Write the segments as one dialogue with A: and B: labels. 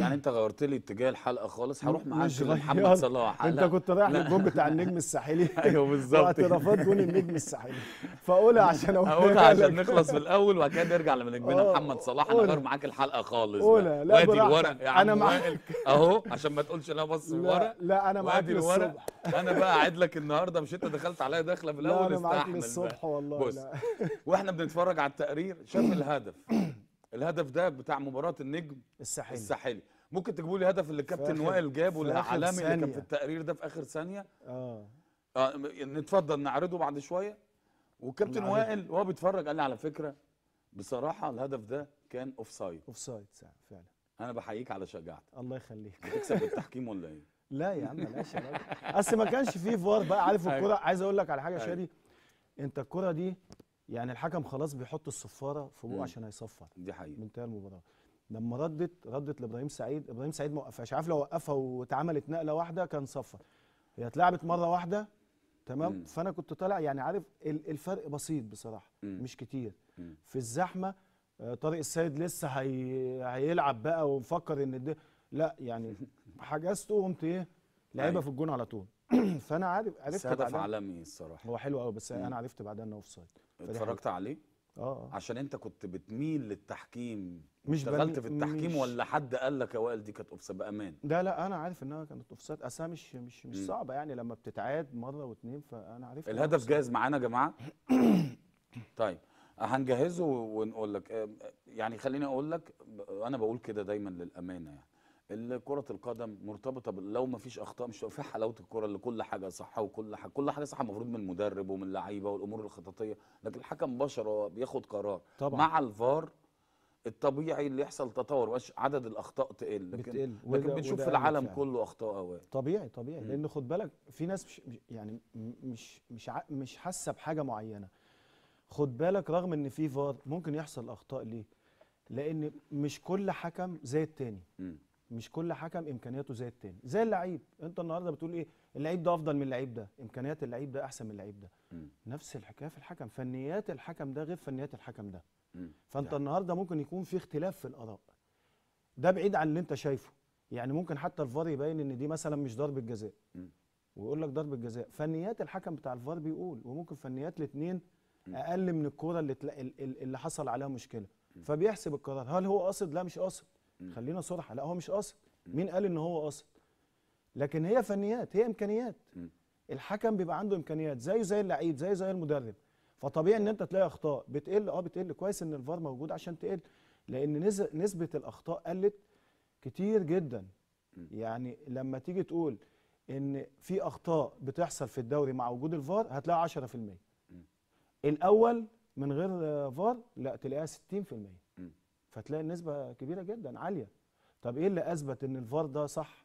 A: يعني انت غيرت لي اتجاه الحلقة خالص هروح معاك
B: غيرت.
A: صلاح
B: انت. كنت رايح. للجون بتاع النجم الساحلي
A: أيوه بالظبط
B: واعترافات جون النجم الساحلي فقولها عشان
A: اقولها عشان. نخلص في الأول وبعد كده نرجع لنجمنا
B: آه،
A: محمد صلاح
B: أنا.
A: غير معاك الحلقة خالص
B: قولها. لا،
A: وادي. الورق يا
B: أنا معاك.
A: أهو عشان ما تقولش لا بص الورق
B: لا أنا معاك
A: وادي الورق أنا بقى قاعد لك النهارده مش أنت دخلت عليا دخله في
B: لا
A: الأول
B: أنا معاك
A: استحمل.
B: للصبح والله
A: بص وإحنا بنتفرج على التقرير شاف الهدف الهدف ده بتاع مباراة النجم
B: الساحلي.
A: الساحلي. ممكن تجيبوا لي هدف اللي كابتن وائل جابه العالمي اللي كان. في التقرير ده في آخر ثانية؟
B: آه.
A: آه نتفضل نعرضه بعد شوية. وكابتن
B: نعرضه.
A: وائل وهو بيتفرج قال لي على فكرة بصراحة الهدف ده كان
B: offside offside فعلا.
A: أنا بحييك على شجاعتك.
B: الله يخليك.
A: تكسب بالتحكيم ولا إيه؟
B: لا يا عم علاقه اصل ما كانش فيه فار بقى. عارف
A: أيوة.
B: الكوره عايز أقول لك على حاجة
A: أيوة.
B: شادي. أنت الكوره دي يعني الحكم خلاص بيحط الصفارة في. بقه عشان هيصفر
A: دي حقيقة
B: منتهى المباراة لما ردت ردت لإبراهيم سعيد إبراهيم سعيد ما وقفهاش عارف لو وقفها واتعملت نقلة واحدة كان صفر هي اتلعبت مرة واحدة تمام
A: مم.
B: فأنا كنت طالع يعني عارف ال- الفرق بسيط بصراحة
A: مم.
B: مش كتير
A: مم.
B: في الزحمة آه، طارق السيد لسه هي... هيلعب بقى ومفكر إن ده لا يعني حجزت وقمت إيه لعيبة
A: أيوة.
B: في الجون على طول فانا عارف عرفت
A: هدف عالمي الصراحة.
B: هو حلو قوي بس
A: مم.
B: أنا عرفت بعدها إنه offside
A: اتفرجت عليه؟
B: آه آه.
A: عشان أنت كنت بتميل للتحكيم.
B: مش
A: اشتغلت في التحكيم
B: مش-
A: ولا حد قال لك يا وائل دي كانت اوف بأمان.
B: لا لا أنا عارف إنها كانت offside أصلا مش مش مش. صعبة يعني لما بتتعاد مرة واثنين فأنا عرفت
A: الهدف. جاهز معانا يا جماعة؟ طيب هنجهزه ونقول لك آه، يعني خليني أقول لك أنا بقول كده دايما للأمانة يعني. كرة القدم مرتبطة بال- لو ما فيش أخطاء مش في حلاوة الكرة اللي كل حاجة صح وكل حاجة كل حاجة صح المفروض من المدرب ومن اللعيبة والأمور الخططية لكن الحكم بشر هو بياخد قرار
B: طبعا.
A: مع الفار الطبيعي اللي يحصل تطور عدد الأخطاء تقل لكن
B: بتقل
A: لكن بنشوف في العالم
B: فعلا.
A: كله أخطاء اوقات
B: طبيعي طبيعي
A: مم.
B: لأن خد بالك في ناس مش يعني م- مش مش مش حاسة بحاجة معينة خد بالك رغم إن في فار ممكن يحصل أخطاء ليه لأن مش كل حكم زي التاني
A: مم.
B: مش كل حكم إمكانياته زي التاني. زي اللعيب. أنت النهارده بتقول إيه؟ اللعيب ده أفضل من اللعيب ده. إمكانيات اللعيب ده أحسن من اللعيب ده.
A: مم.
B: نفس الحكاية في الحكم. فنيات الحكم ده غير فنيات الحكم ده.
A: مم.
B: فأنت
A: ده
B: النهارده ممكن يكون في اختلاف في الاراء ده بعيد عن اللي أنت شايفه. يعني ممكن حتى الفار يبين إن دي مثلا مش ضربة جزاء. ويقول لك ضربة جزاء. فنيات الحكم بتاع الفار بيقول. وممكن فنيات الاثنين. أقل من الكورة اللي اللي حصل عليها مشكلة. فبيحسب القرار. هل هو قاصد؟ لا مش قاصد. خلينا صراحة. لا هو مش قاصد مين قال إن هو قاصد لكن هي فنيات هي
A: إمكانيات.
B: الحكم بيبقى عنده إمكانيات زيه زي اللعيب زيه زي المدرب. فطبيعي إن أنت تلاقي أخطاء. بتقل آه بتقل. كويس إن الفار موجود عشان تقل. لأن نسبة الأخطاء قلت كتير جدا. يعني لما تيجي تقول إن في أخطاء بتحصل في الدوري مع وجود الفار هتلاقي 10% الأول من غير فار لا تلاقيها 60%
A: مم.
B: فتلاقي النسبة كبيرة جدا عالية. طب إيه اللي أثبت إن الفار ده صح؟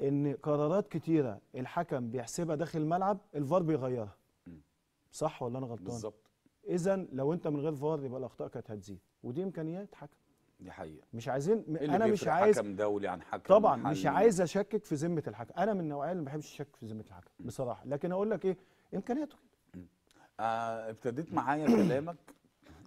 B: إن قرارات كتيرة الحكم بيحسبها داخل الملعب الفار بيغيرها. صح ولا أنا غلطان؟
A: بالظبط.
B: اذا لو أنت من غير فار يبقى الأخطاء كانت هتزيد. ودي إمكانيات حكم.
A: دي حقيقة.
B: مش عايزين م-
A: إيه اللي
B: أنا مش عايز
A: حكم دولي عن حكم
B: طبعا مش
A: محلي؟
B: عايز أشكك في ذمة الحكم. أنا من النوعية اللي ما بحبش أشكك في ذمة الحكم بصراحة. لكن أقول لك إيه؟ إمكانياته كده.
A: آه ابتديت معايا كلامك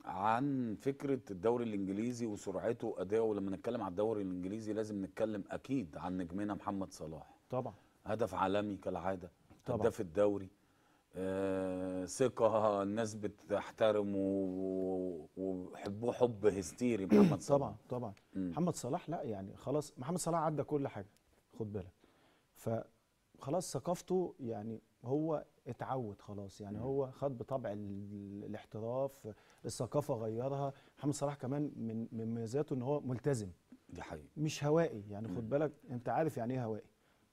A: عن فكرة الدوري الإنجليزي وسرعته وأدائه ولما نتكلم عن الدوري الإنجليزي لازم نتكلم أكيد عن نجمنا محمد صلاح.
B: طبعا.
A: هدف عالمي كالعادة
B: طبعا.
A: هداف الدوري. آه ثقة الناس بتحترمه و- وحبوه حب هستيري محمد صلاح.
B: طبعا. طبعا. محمد صلاح لا يعني خلاص محمد صلاح عدى كل حاجة خد بالك. فخلاص ثقافته يعني هو اتعود خلاص يعني
A: مم.
B: هو خد بطبع ال- الاحتراف الثقافة غيرها. محمد صلاح كمان من من مميزاته إن هو ملتزم.
A: دي حقيقة
B: مش هوائي يعني
A: مم.
B: خد بالك أنت عارف يعني إيه هوائي.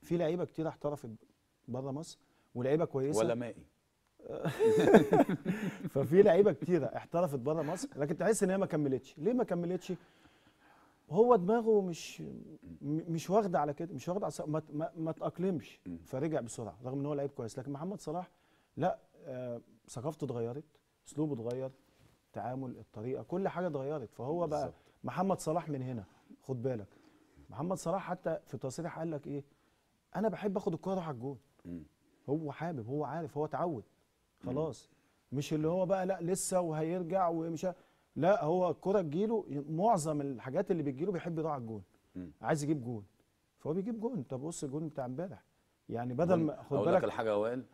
B: في لعيبة كتير احترفت بره مصر ولعيبة كويسة.
A: ولا مائي.
B: ففي لعيبة كتيرة احترفت بره مصر لكن تحس إن هي ما كملتش. ليه ما كملتش؟ هو دماغه مش مش واخدة على كده مش واخدة على ما ما, ما
A: تأقلمش.
B: فرجع بسرعة رغم إن هو لعيب كويس. لكن محمد صلاح لا آه، ثقافته اتغيرت أسلوبه اتغير تعامل الطريقة كل حاجة اتغيرت. فهو بقى. محمد صلاح من هنا خد بالك. محمد صلاح حتى في تصريح قال لك إيه؟ أنا بحب آخد الكورة أروح على الجول
A: مم.
B: هو حابب هو عارف هو اتعود. خلاص. مش اللي هو بقى لا لسه وهيرجع ومش لا هو الكرة تجيله معظم الحاجات اللي بتجيله بيحب الجول
A: مم.
B: عايز يجيب جون. فهو بيجيب جون. طب بص الجون بتاع امبارح. يعني بدل ما خد
A: أقول لك
B: بالك
A: الحاجة وائل.